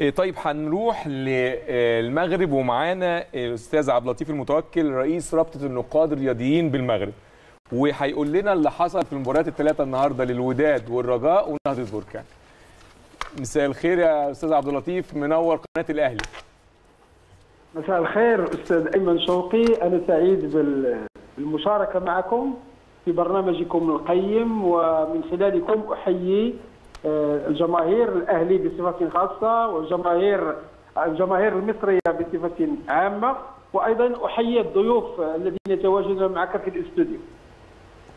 إيه طيب هنروح للمغرب ومعانا الأستاذ عبد اللطيف المتوكل رئيس رابطة النقاد الرياضيين بالمغرب. وهيقول لنا اللي حصل في المباريات الثلاثه النهارده للوداد والرجاء ونهضة بركان. مساء الخير يا أستاذ عبد اللطيف منور قناة الأهلي. مساء الخير أستاذ أيمن شوقي. أنا سعيد بالمشاركة معكم في برنامجكم القيم ومن خلالكم أحيي الجماهير الأهلي بصفة خاصة والجماهير الجماهير المصرية بصفة عامة وأيضا أحيي الضيوف الذين يتواجدون معك في الاستوديو.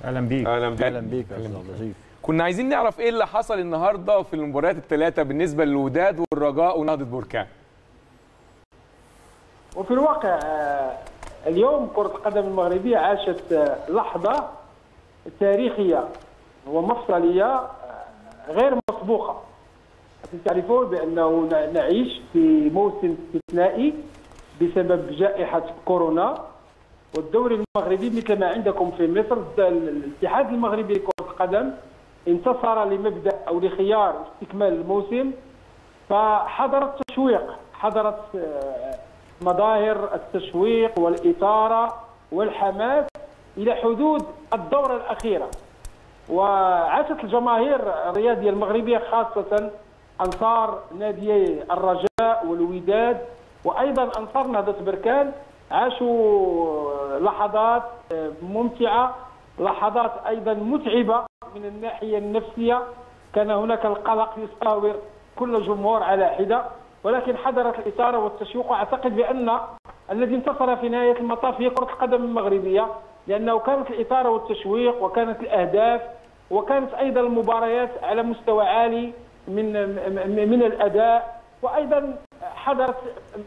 أهلا بيك. أهلا بيك. أهلا لطيف. كنا عايزين نعرف إيه اللي حصل النهارده في المباريات الثلاثة بالنسبة للوداد والرجاء ونهضة بركان. وفي الواقع اليوم كرة القدم المغربية عاشت لحظة تاريخية ومفصلية غير مسبوقة. تعرفون بأنه نعيش في موسم استثنائي بسبب جائحة كورونا. والدوري المغربي مثل ما عندكم في مصر الاتحاد المغربي لكرة القدم انتصر لمبدأ أو لخيار استكمال الموسم. فحضر التشويق حضرت مظاهر التشويق والإثارة والحماس إلى حدود الدورة الأخيرة. وعاشت الجماهير الرياضية المغربية خاصة أنصار ناديي الرجاء والوداد وأيضا أنصار نهضة بركان. عاشوا لحظات ممتعة لحظات أيضا متعبة من الناحية النفسية. كان هناك القلق يصاور كل جمهور على حدة ولكن حضرت الإثارة والتشويق. وأعتقد بأن الذي انتصر في نهاية المطاف هي كرة القدم المغربية. لأنه كانت الإثارة والتشويق وكانت الأهداف وكانت أيضا المباريات على مستوى عالي من من الأداء وأيضا حضرت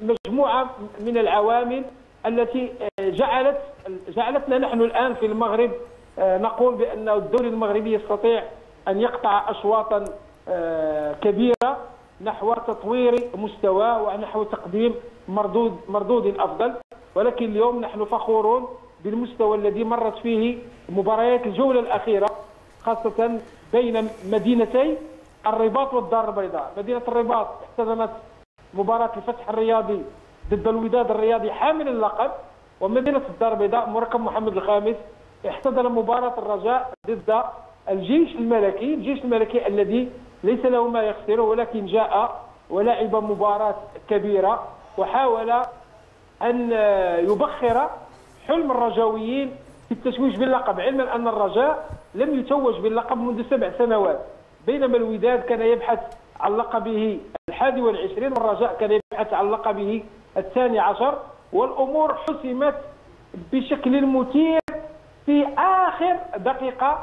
مجموعة من العوامل التي جعلت جعلتنا نحن الآن في المغرب نقول بأن الدوري المغربي يستطيع أن يقطع أشواطا كبيرة نحو تطوير مستواه ونحو تقديم مردود مردود افضل ولكن اليوم نحن فخورون بالمستوى الذي مرت فيه مباريات الجولة الأخيرة خاصة بين مدينتي الرباط والدار البيضاء، مدينة الرباط احتضنت مباراة الفتح الرياضي ضد الوداد الرياضي حامل اللقب ومدينة الدار البيضاء مركب محمد الخامس احتضن مباراة الرجاء ضد الجيش الملكي، الجيش الملكي الذي ليس له ما يخسره ولكن جاء ولعب مباراة كبيرة وحاول أن يبخر حلم الرجاويين في التتويج باللقب. علما أن الرجاء لم يتوج باللقب منذ سبع سنوات بينما الوداد كان يبحث عن لقبه الحادي والعشرين والرجاء كان يبحث عن لقبه الثاني عشر والأمور حسمت بشكل مثير في آخر دقيقة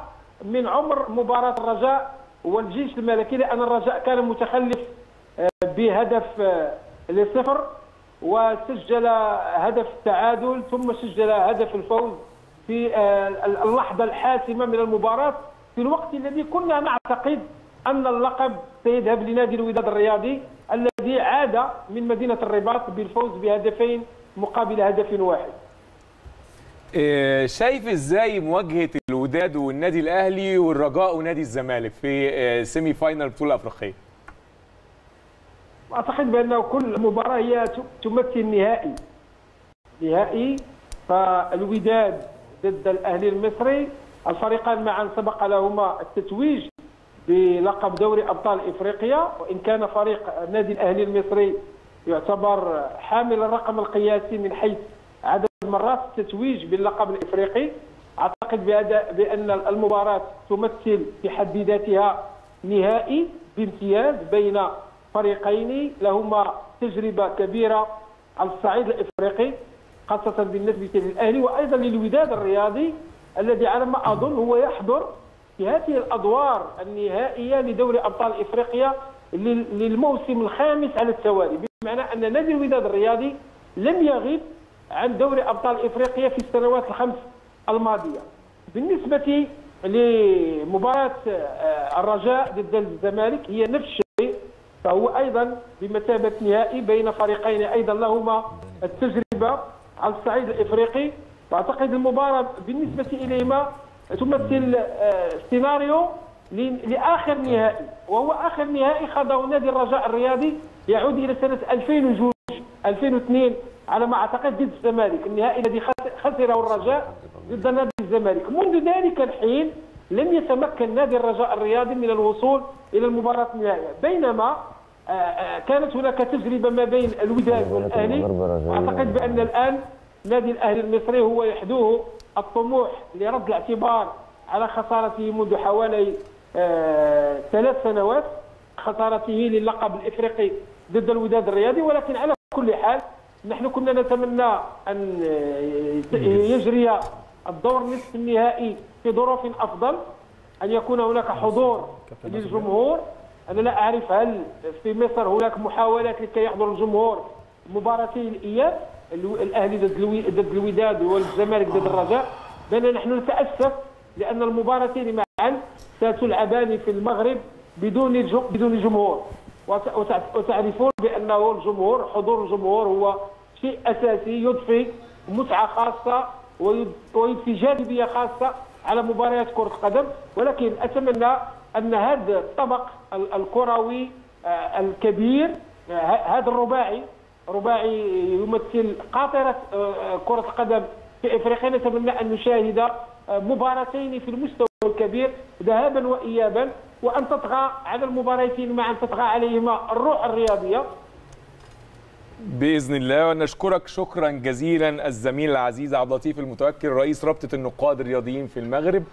من عمر مباراة الرجاء والجيش الملكي لأن الرجاء كان متخلف بهدف لصفر. وسجل هدف التعادل ثم سجل هدف الفوز في اللحظة الحاسمة من المباراة في الوقت الذي كنا نعتقد أن اللقب سيذهب لنادي الوداد الرياضي الذي عاد من مدينة الرباط بالفوز بهدفين مقابل هدف واحد. شايف إزاي مواجهة الوداد والنادي الأهلي والرجاء ونادي الزمالك في سيمي فاينل البطوله الافريقيه؟ أعتقد بانه كل مباراة هي تمثل نهائي. نهائي فالوداد ضد الأهلي المصري. الفريقان معا سبق لهما التتويج بلقب دوري أبطال إفريقيا. وإن كان فريق النادي الأهلي المصري يعتبر حامل الرقم القياسي من حيث عدد مرات التتويج باللقب الإفريقي أعتقد بأن المباراة تمثل في حد ذاتها نهائي بامتياز بين فريقين لهما تجربة كبيرة على الصعيد الإفريقي خاصة بالنسبة للأهلي وأيضا للوداد الرياضي الذي على ما أظن هو يحضر في هذه الأدوار النهائية لدوري أبطال إفريقيا للموسم الخامس على التوالي بمعنى أن نادي الوداد الرياضي لم يغب عن دوري أبطال إفريقيا في السنوات الخمس الماضية. بالنسبة لمباراة الرجاء ضد الزمالك هي نفس فهو أيضا بمثابة نهائي بين فريقين أيضا لهما التجربة على الصعيد الإفريقي. وأعتقد المباراة بالنسبة إليهما تمثل سيناريو ل- لآخر نهائي وهو آخر نهائي خاضه نادي الرجاء الرياضي يعود إلى سنة 2002 2002 على ما أعتقد ضد الزمالك. النهائي الذي خس- خسره الرجاء ضد نادي الزمالك. منذ ذلك الحين لم يتمكن نادي الرجاء الرياضي من الوصول إلى المباراه النهائيه بينما آه، آه، كانت هناك تجربه ما بين الوداد والاهلي واعتقد بان الان نادي الاهلي المصري هو يحدوه الطموح لرد الاعتبار على خسارته منذ حوالي آه، ثلاث سنوات خسارته للقب الافريقي ضد الوداد الرياضي ولكن على كل حال نحن كنا نتمنى ان آه، يجري الدور نصف النهائي في ظروف أفضل أن يكون هناك حضور للجمهور أنا لا أعرف هل في مصر هناك محاولات لكي يحضر الجمهور مباراتي الاياب الأهلي ضد ضد الوداد والزمالك ضد الرجاء. بينما نحن نتأسف لأن المباراتين معا ستلعبان في المغرب بدون بدون جمهور. وت- وتع- وتعرفون بأنه الجمهور حضور الجمهور هو شيء أساسي يضفي متعة خاصة ويضفي جاذبيه خاصة على مباريات كرة القدم ولكن أتمنى أن هذا الطبق ال- الكروي آه، الكبير آه، هذا الرباعي رباعي يمثل قاطرة آه، كرة القدم في إفريقيا. نتمنى أن نشاهد مباراتين في المستوى الكبير ذهابا وايابا وأن تطغى على المباراتين معا تطغى عليهما الروح الرياضية. بإذن الله. ونشكرك شكرا جزيلا الزميل العزيز عبد اللطيف المتوكل رئيس رابطة النقاد الرياضيين في المغرب